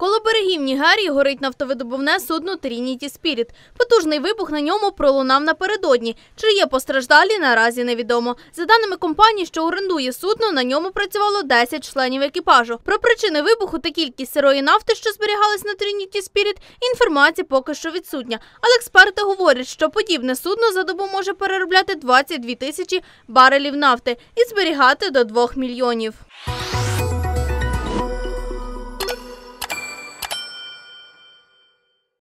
Коло берегів Нігерії горить нафтовидобувне судно Трініті Спіріт. Потужний вибух на ньому пролунав напередодні. Чи є постраждалі, наразі невідомо. За даними компанії, що орендує судно, на ньому працювало 10 членів екіпажу. Про причини вибуху та кількість сирої нафти, що зберігалась на Трініті Спіріт, інформація поки що відсутня. Але експерти говорять, що подібне судно за добу може переробляти 22 тисячі барелів нафти і зберігати до 2 мільйонів.